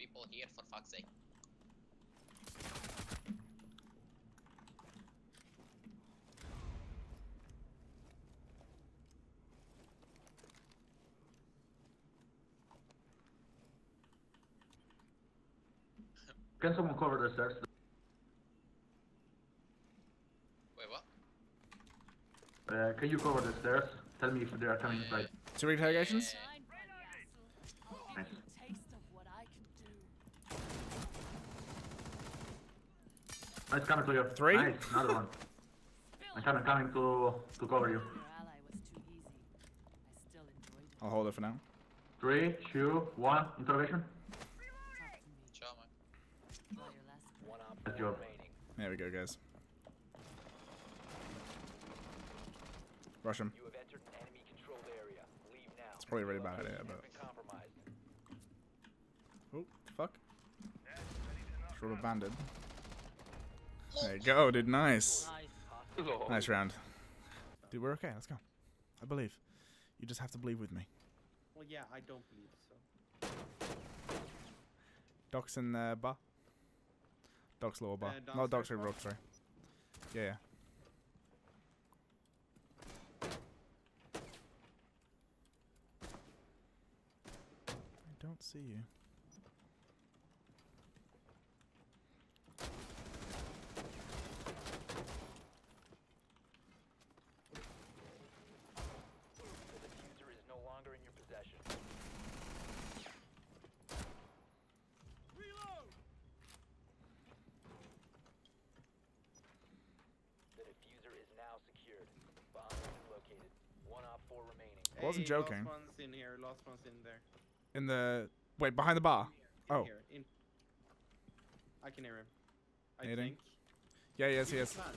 people here for fuck's sake. Can someone cover the stairs? Wait, what? Uh, can you cover the stairs? Tell me if they are coming inside. Two interrogations? Nice. Taste of what I can do. Nice coming to you. Three? Nice, another one. I'm coming, coming to to cover you. Your ally was too easy. I still enjoyed it. I'll hold it for now. Three, two, one. Interrogation. Talk to me. Ciao, man. Enjoy your lesson. One op Good job. There we go, guys. Rush him. You have entered an enemy controlled area. Leave now. It's probably a really bad idea, but- Oh, fuck. Short of banded. There you go, dude. Nice. Nice round. Dude, we're okay. Let's go. I believe. You just have to believe with me. Well, yeah, I don't believe so. Doc's in the bar. Doc's lower bar. Uh, no, Doc's downstairs in bar? rock, sorry. Yeah, yeah. I don't see you. The diffuser is no longer in your possession. The diffuser is now secured. Bomb located. One op four remaining. I wasn't Hey, joking. Last one's in here. Last one's in there. In the... Wait, behind the bar? In Oh. Here. In. I can hear him. I Nading. think. Yeah, yes, You yes. Can plant.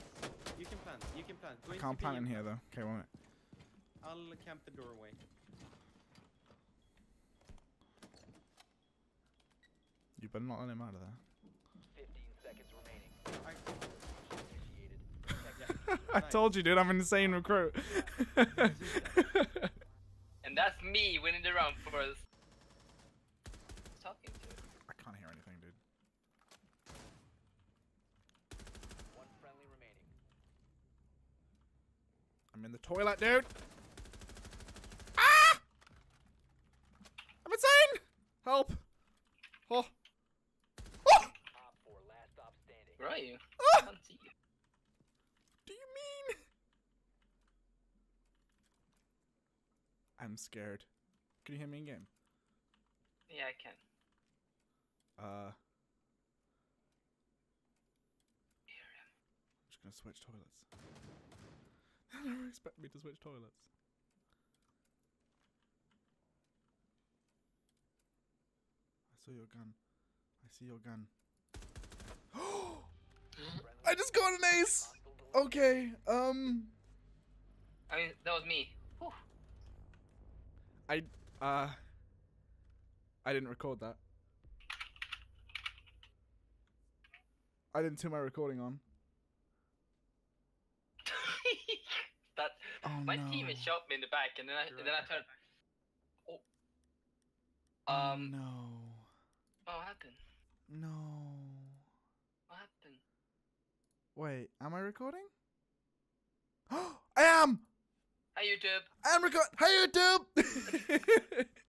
You can plant. You can plant. Go I can't B plant in here, though. Okay, one minute. I'll camp the doorway. You better not let him out of there. 15 seconds remaining. I, Initiated. I told you, dude. I'm an insane recruit. And that's me winning the round first. Talking to. I can't hear anything, dude. One friendly remaining. I'm in the toilet, dude. Ah! I'm insane! Help! Oh. Oh! Op four last standing. Where are you? Ah! I can't see you. Do you mean? I'm scared. Can you hear me in game? Yeah, I can. Uh. I'm just gonna switch toilets. They never expect me to switch toilets. I saw your gun. I see your gun. I just got an ace! Okay, um. I mean, that was me. I, uh. I didn't record that. I didn't turn my recording on. that Oh, my no. teammate shot me in the back, and then I and then I turned. Oh. Oh, Um. no. What happened? No. What happened? Wait, am I recording? I am! Hi YouTube. I'm record. Hey YouTube!